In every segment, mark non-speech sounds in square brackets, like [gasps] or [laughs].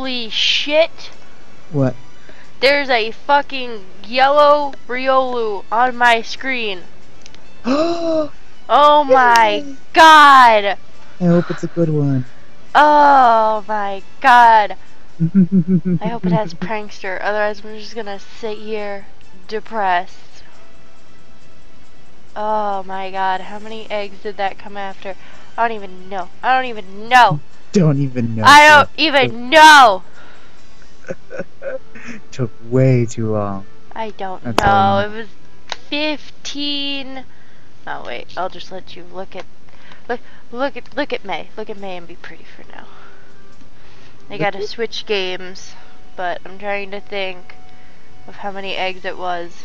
Holy shit! What? There's a fucking yellow Riolu on my screen. [gasps] Oh my god! I hope it's a good one. Oh my god! [laughs] I hope it has prankster, otherwise we're just gonna sit here depressed. Oh my god, how many eggs did that come after? I don't even know. I don't even know. [laughs] Don't even know. I don't even know. [laughs] Took way too long. I don't That's know. It was 15. Oh wait, I'll just let you look at look look at look at May. Look at May and be pretty for now. I Look gotta switch games, but I'm trying to think of how many eggs it was.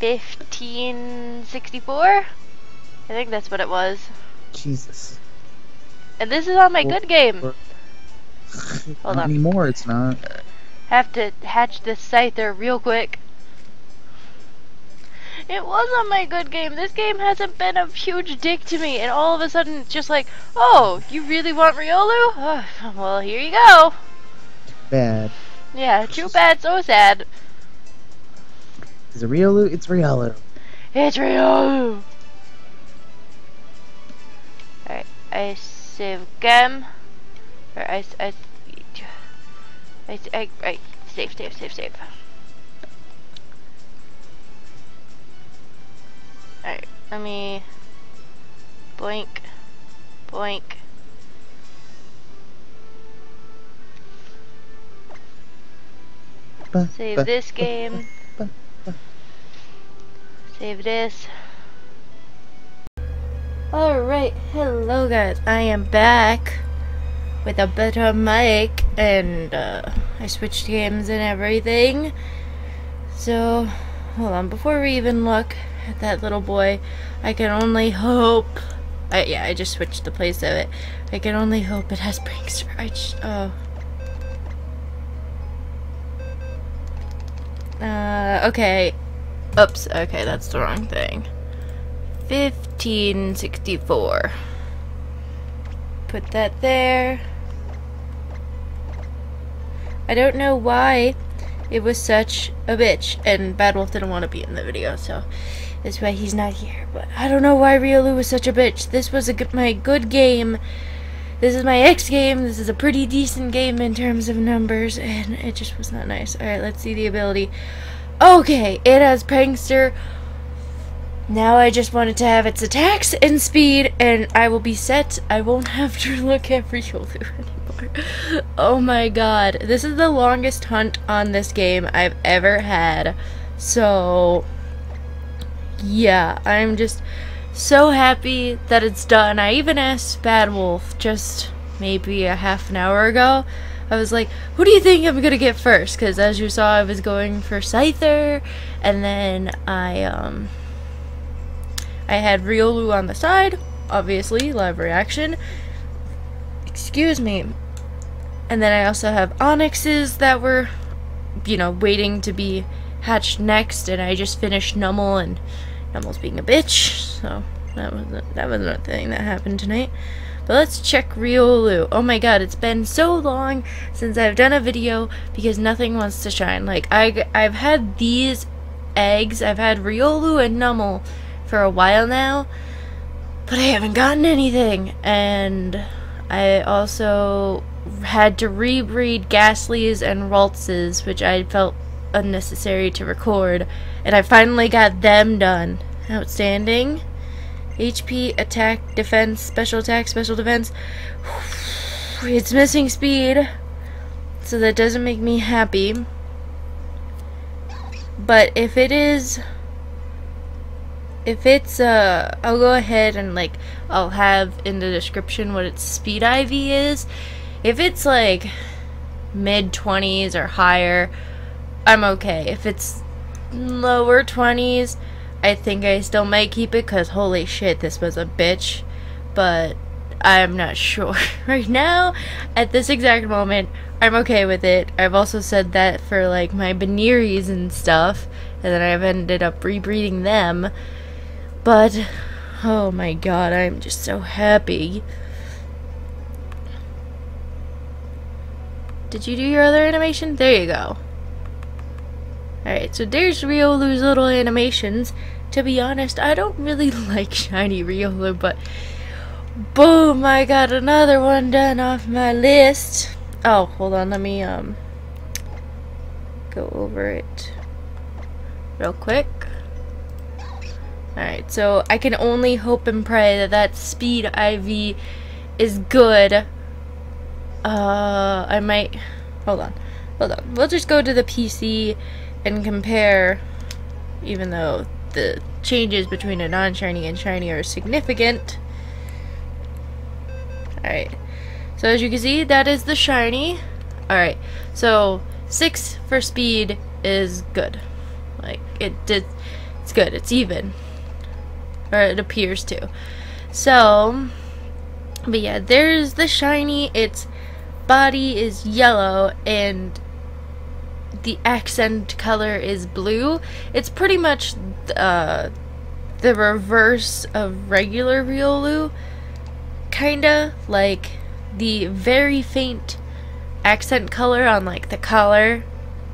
1564? I think that's what it was. Jesus. And this is on my good game. Hold not on. anymore. It's not. Have to hatch this scyther real quick. It was on my good game. This game hasn't been a huge dick to me, and all of a sudden it's just like, oh, you really want Riolu? Oh, [sighs] well, here you go. Bad. Yeah, too bad, so sad. Is it Riolu? It's Riolu. It's Riolu. I save game. Or I, I, I, I, I, save, save, save, save. Alright, let me boink. Ba, Save this game. Save this. Alright, hello guys. I am back with a better mic and uh, I switched games and everything. So, hold on. Before we even look at that little boy, I can only hope. I, yeah, I just switched the place of it. I can only hope it has prankster. I just, oh. Uh, okay. Oops, okay, that's the wrong thing. 1564. Put that there. I don't know why it was such a bitch, and Bad Wolf didn't want to be in the video, so that's why he's not here. But I don't know why Riolu was such a bitch. This was a my good game. This is my X game. This is a pretty decent game in terms of numbers, and it just was not nice. Alright, let's see the ability. Okay, it has Prankster. Now I just wanted to have its attacks and speed, and I will be set. I won't have to [laughs] look at [laughs] Riolu anymore. Oh my god. This is the longest hunt on this game I've ever had. So, yeah, I'm just so happy that it's done. I even asked Bad Wolf just maybe a half an hour ago. I was like, who do you think I'm gonna get first? Because as you saw, I was going for Scyther, and then I, um, I had Riolu on the side, obviously, live reaction. Excuse me. And then I also have Onixes that were, you know, waiting to be hatched next, and I just finished Numel, and Numel's being a bitch, so that was a, that wasn't a thing that happened tonight. But let's check Riolu. Oh my god, it's been so long since I've done a video because nothing wants to shine. Like I I've had these eggs, I've had Riolu and Nummel for a while now, but I haven't gotten anything. And I also had to rebreed Gastlies and Raltses, which I felt unnecessary to record, and I finally got them done. Outstanding. HP, attack, defense, special attack, special defense. [sighs] It's missing speed, so that doesn't make me happy. But if it is if it's uh I'll go ahead and like I'll have in the description what its speed IV is. If it's like mid 20s or higher, I'm okay. If it's lower 20s, I think I still might keep it cuz holy shit, this was a bitch. But I'm not [laughs] sure. right now, at this exact moment, I'm okay with it. I've also said that for like my Beneries and stuff, and then I've ended up rebreeding them. But oh my god, I'm just so happy. Did you do your other animation? There you go. Alright, so there's Riolu's little animations. To be honest, I don't really [laughs] like Shiny Riolu, but boom, I got another one done off my list. Oh, hold on, let me um go over it real quick. Alright, so I can only hope and pray that that speed IV is good. Uh, I might... Hold on. Hold on. We'll just go to the PC and compare, even though the changes between a non-shiny and shiny are significant. Alright. So as you can see, that is the shiny. Alright. So, 6 for speed is good. Like, it did... It's good. It's even or it appears to. So, but yeah, there's the shiny. Its body is yellow and the accent color is blue. It's pretty much uh, the reverse of regular Riolu. Kinda like the very faint accent color on like the collar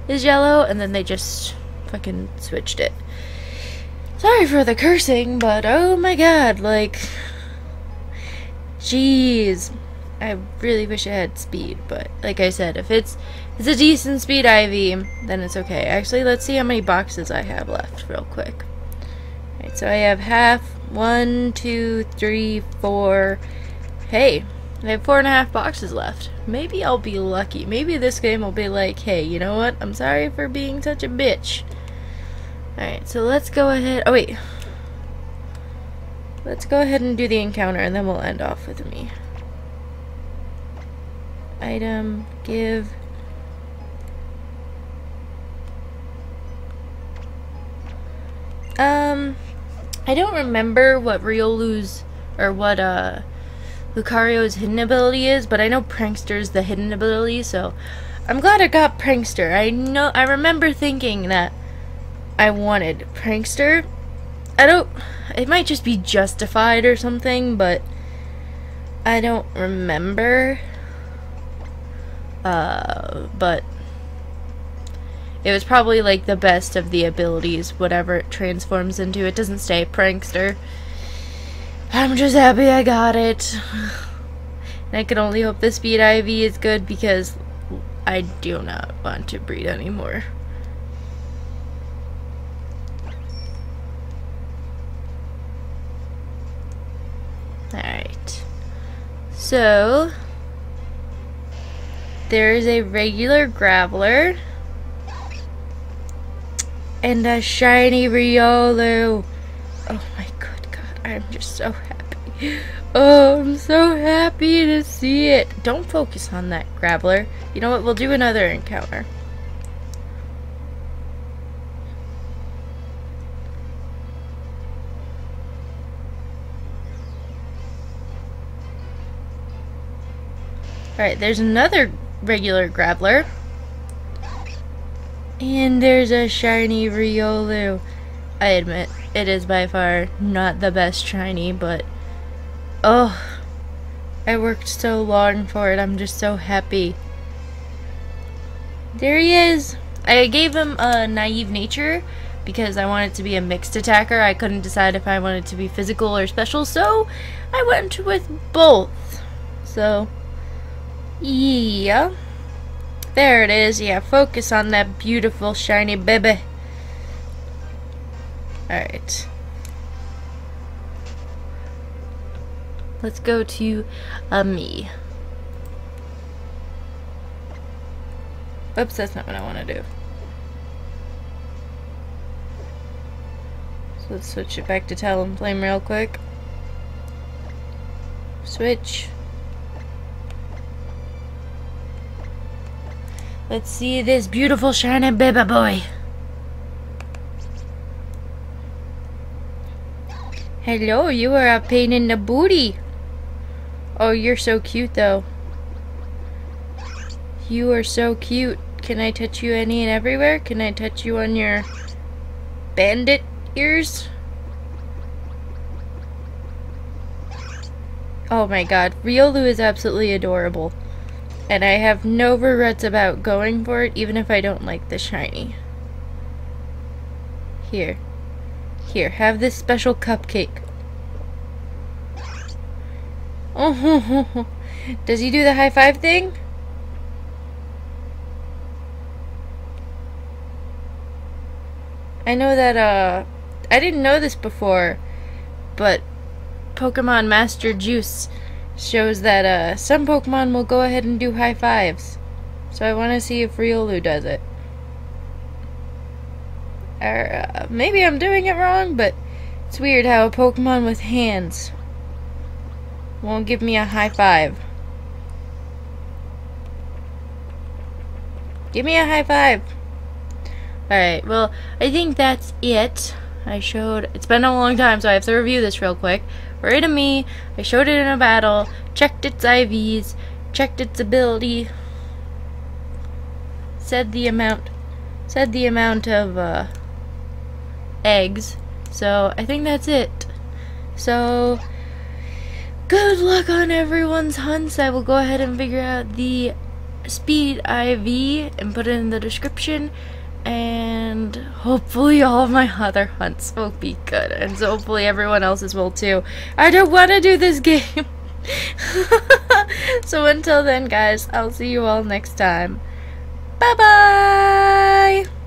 is yellow and then they just fucking switched it. Sorry for the cursing, but oh my god, like. Jeez. I really wish I had speed, but like I said, if it's it's a decent speed IV, then it's okay. Actually, let's see how many boxes I have left real quick. Alright, so I have half, one, two, three, four. Hey, I have four and a half boxes left. Maybe I'll be lucky. Maybe this game will be like, hey, you know what? I'm sorry for being such a bitch. Alright, so let's go ahead. Oh, wait. Let's go ahead and do the encounter, and then we'll end off with me. Item, give. Um, I don't remember what Riolu's, or what, uh, Lucario's hidden ability is, but I know Prankster's the hidden ability, so I'm glad I got Prankster. I know, I remember thinking that I wanted. Prankster? I don't... It might just be justified or something, but... I don't remember. Uh, but... It was probably like the best of the abilities, whatever it transforms into. It doesn't stay Prankster. I'm just happy I got it. And I can only hope the Speed IV is good because I do not want to breed anymore. Alright. So, there's a regular Graveler. And a shiny Riolu. Oh my good god, I'm just so happy. Oh, I'm so happy to see it. Don't focus on that, Graveler. You know what, we'll do another encounter. Alright, there's another regular Graveler. And there's a shiny Riolu. I admit, it is by far not the best shiny, but... Oh, I worked so long for it. I'm just so happy. There he is. I gave him a naive nature because I wanted to be a mixed attacker. I couldn't decide if I wanted to be physical or special, so I went with both. So, yeah. There it is. Yeah, focus on that beautiful shiny baby. Alright. Let's go to uh, me. Oops, that's not what I want to do. So let's switch it back to Talonflame real quick. Switch. Let's see this beautiful shiny baby boy. Hello, you are a pain in the booty. Oh, you're so cute though. You are so cute. Can I touch you any and everywhere? Can I touch you on your bandit ears? Oh my god, Riolu is absolutely adorable. And I have no regrets about going for it, even if I don't like the shiny. Here. Here, have this special cupcake. Oh, [laughs] does he do the high five thing? I know that, uh, I didn't know this before, but Pokemon Master Juice shows that, uh, some Pokemon will go ahead and do high fives. So I want to see if Riolu does it. Or, uh, maybe I'm doing it wrong, but it's weird how a Pokemon with hands won't give me a high five. Give me a high five. Alright, well, I think that's it. I showed, it's been a long time, so I have to review this real quick. Right of me, I showed it in a battle, checked its IVs, checked its ability, said the amount, said the amount of, uh, eggs. So, I think that's it. So, good luck on everyone's hunts. I will go ahead and figure out the speed IV and put it in the description and hopefully all of my other hunts will be good. And so hopefully everyone else's will too. I don't want to do this game. [laughs] So until then guys i'll see you all next time. Bye bye